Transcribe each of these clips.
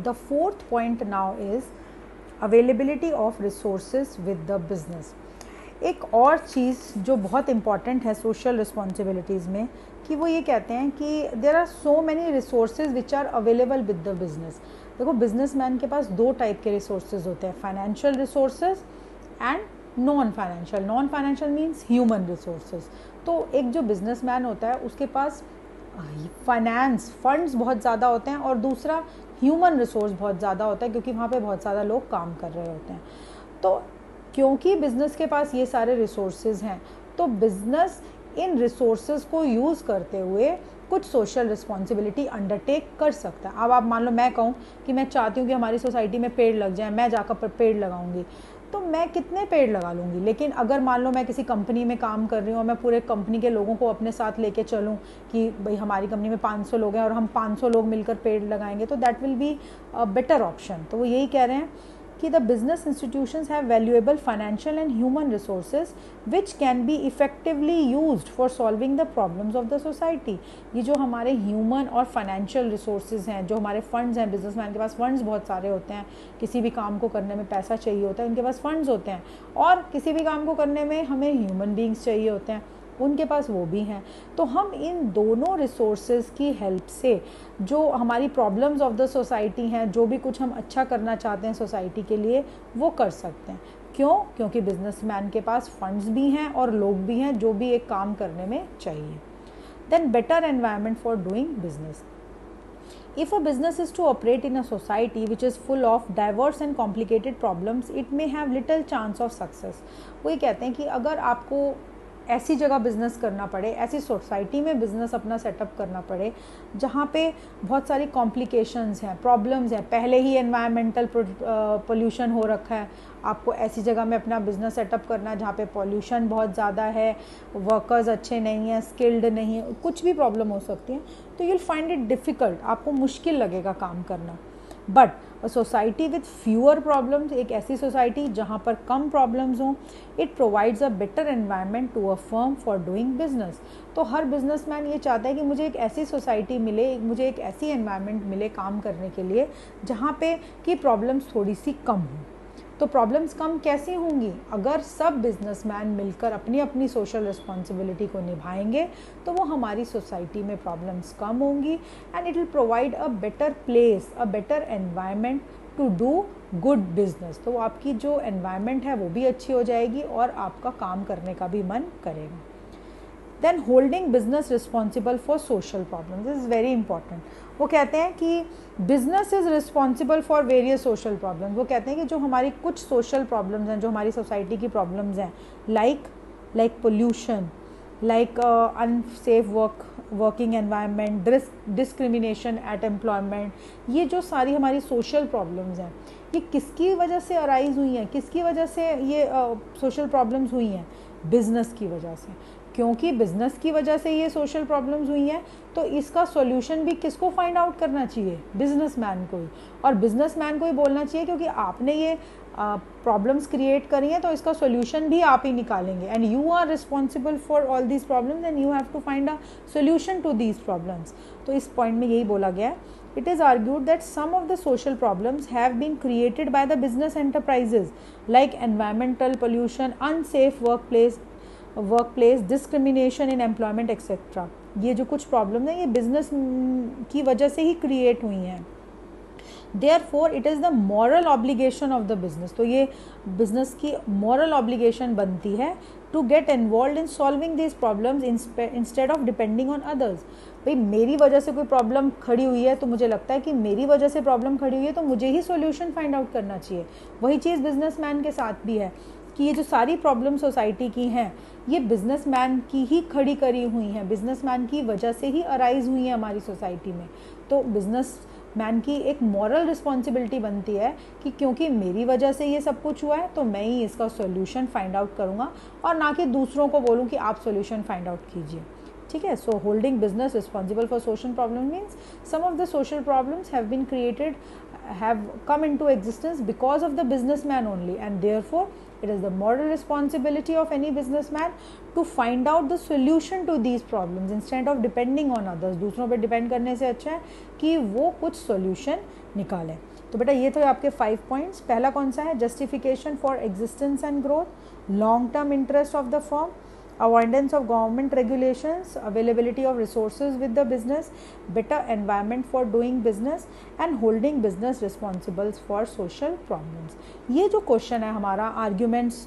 The fourth point now is availability of resources with the business एक और चीज़ जो बहुत इंपॉर्टेंट है सोशल रिस्पॉन्सिबिलिटीज़ में, कि वो ये कहते हैं कि there are so many resources which are available with the business देखो बिजनेसमैन के पास दो टाइप के रिसोर्सेज होते हैं financial resources and non financial non financial means human resources तो एक जो बिजनेसमैन होता है, उसके पास फाइनेंस फंड्स बहुत ज़्यादा होते हैं और दूसरा ह्यूमन रिसोर्स बहुत ज़्यादा होता है क्योंकि वहाँ पे बहुत ज़्यादा लोग काम कर रहे होते हैं। तो क्योंकि बिज़नेस के पास ये सारे रिसोर्सेज हैं तो बिज़नेस इन रिसोर्सेज को यूज़ करते हुए कुछ सोशल रिस्पॉन्सिबिलिटी अंडरटेक कर सकता है। अब आप मान लो मैं कहूँ कि मैं चाहती हूँ कि हमारी सोसाइटी में पेड़ लग जाए, मैं जाकर पेड़ लगाऊँगी। तो मैं कितने पेड़ लगा लूँगी? लेकिन अगर मान लो मैं किसी कंपनी में काम कर रही हूँ और मैं पूरे कंपनी के लोगों को अपने साथ लेके चलूँ कि भाई हमारी कंपनी में 500 लोग हैं और हम 500 लोग मिलकर पेड़ लगाएँगे तो that will be a better option तो वो यही कह रहे हैं। कि the business institutions have valuable financial and human resources which can be effectively use for solving the problems of the society ये जो हमारे ह्यूमन और फाइनेंशियल रिसोर्सेज हैं, जो हमारे फंड्स हैं बिजनेसमैन के पास फंड्स बहुत सारे होते हैं। किसी भी काम को करने में पैसा चाहिए होता है, उनके पास फंड्स होते हैं। और किसी भी काम को करने में हमें ह्यूमन बींग्स चाहिए होते हैं। उनके पास वो भी हैं। तो हम इन दोनों रिसोर्सेज की हेल्प से जो हमारी प्रॉब्लम्स ऑफ़ द सोसाइटी हैं, जो भी कुछ हम अच्छा करना चाहते हैं सोसाइटी के लिए, वो कर सकते हैं। क्यों? क्योंकि बिजनेसमैन के पास फंड्स भी हैं और लोग भी हैं जो भी एक काम करने में चाहिए। Then better environment for doing business if a business is to operate in a society which is full of diverse and complicated problems, it may have little chance of success. वो ये कहते हैं कि अगर आपको ऐसी जगह बिज़नेस करना पड़े, ऐसी सोसाइटी में बिज़नेस अपना सेटअप करना पड़े, जहाँ पे बहुत सारी कॉम्प्लिकेशंस हैं प्रॉब्लम्स हैं। पहले ही एनवायरमेंटल पोल्यूशन हो रखा है। आपको ऐसी जगह में अपना बिज़नेस सेटअप करना है जहाँ पे पॉल्यूशन बहुत ज़्यादा है वर्कर्स अच्छे नहीं हैं स्किल्ड नहीं है कुछ भी प्रॉब्लम हो सकती है। तो यूल फाइंड इट डिफ़िकल्ट आपको मुश्किल लगेगा काम करना। But society with fewer problems एक ऐसी सोसाइटी जहाँ पर कम प्रॉब्लम्स हों it provides a better environment to a firm for doing business तो हर बिजनेसमैन ये चाहता है कि मुझे एक ऐसी सोसाइटी मिले, मुझे एक ऐसी एनवायरनमेंट मिले काम करने के लिए, जहाँ पे कि प्रॉब्लम्स थोड़ी सी कम हों। तो प्रॉब्लम्स कम कैसे होंगी? अगर सब बिजनेसमैन मिलकर अपनी अपनी सोशल रिस्पॉन्सिबिलिटी को निभाएँगे तो वो हमारी सोसाइटी में प्रॉब्लम्स कम होंगी and it will provide a better place a better environment to do good business तो आपकी जो एनवायरनमेंट है, वो भी अच्छी हो जाएगी और आपका काम करने का भी मन करेगा। Then holding business responsible for social problem this is very important वो कहते हैं कि business is responsible for various social problem वो कहते हैं कि जो हमारी कुछ सोशल प्रॉब्लम्स हैं जो हमारी सोसाइटी की प्रॉब्लम्स हैं like like pollution like unsafe work working environment discrimination at employment ये जो सारी हमारी सोशल प्रॉब्लम्स हैं ये किसकी वजह से अराइज हुई हैं? किसकी वजह से ये सोशल uh, प्रॉब्लम्स हुई हैं? बिज़नेस की वजह से। क्योंकि बिज़नेस की वजह से ये सोशल प्रॉब्लम्स हुई हैं तो इसका सॉल्यूशन भी किसको फाइंड आउट करना चाहिए? बिजनेसमैन को ही। और बिजनेसमैन को ही बोलना चाहिए क्योंकि आपने ये प्रॉब्लम्स क्रिएट करी हैं तो इसका सॉल्यूशन भी आप ही निकालेंगे। And you are responsible for all these problems and you have to find a solution to these problems तो इस पॉइंट में यही बोला गया है। It is argued that some of the social problems have been created by the business enterprises, like environmental pollution, unsafe workplace workplace discrimination in employment etcetera ये जो कुछ प्रॉब्लम है ये बिज़नेस की वजह से ही क्रिएट हुई हैं। Therefore it is the moral obligation of the business तो ये बिज़नेस की मॉरल ऑब्लिगेशन बनती है to get involve in solving this problems instead of depending on others भाई, मेरी वजह से कोई प्रॉब्लम खड़ी हुई है तो मुझे लगता है कि मेरी वजह से प्रॉब्लम खड़ी हुई है तो मुझे ही सोल्यूशन फाइंड आउट करना चाहिए। वही चीज़ बिजनेसमैन के साथ भी है। कि ये जो सारी प्रॉब्लम सोसाइटी की हैं, ये बिजनेसमैन की ही खड़ी करी हुई हैं बिजनेसमैन की वजह से ही अराइज हुई हैं हमारी सोसाइटी में। तो बिज़नेस मैन की एक मॉरल रिस्पॉन्सिबिलिटी बनती है कि क्योंकि मेरी वजह से ये सब कुछ हुआ है तो मैं ही इसका सोल्यूशन फाइंड आउट करूँगा और ना कि दूसरों को बोलूँ कि आप सोल्यूशन फाइंड आउट कीजिए। ठीक है? So holding business responsible for social problem means some of the social problems have been created have come into existence because of the businessman only and therefore It is the moral responsibility of any businessman to find out the solution to these problems instant of depending on others दूसरों पर depend करने से अच्छा है कि वो कुछ solution निकालें। तो बेटा, ये तो आपके फाइव पॉइंट्स पहला कौन सा है? Justification for existence and growth long term interest of the firm avoidance of government regulations availability of resources with the business better environment for doing business and holding business responsible for social problems ये जो question है हमारा arguments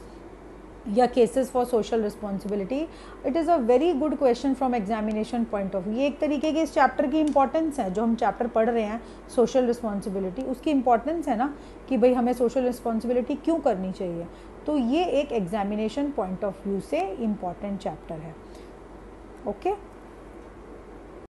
या cases for social responsibility it is a very good question from examination point of view ये एक तरीके की इस चैप्टर की इंपॉर्टेंस है जो हम चैप्टर पढ़ रहे हैं सोशल रिस्पॉन्सिबिलिटी उसकी इंपॉर्टेंस है ना कि भाई हमें सोशल रिस्पॉन्सिबिलिटी क्यों करनी चाहिए तो ये एक एग्जामिनेशन पॉइंट ऑफ़ व्यू से इंपॉर्टेंट चैप्टर है ओके okay?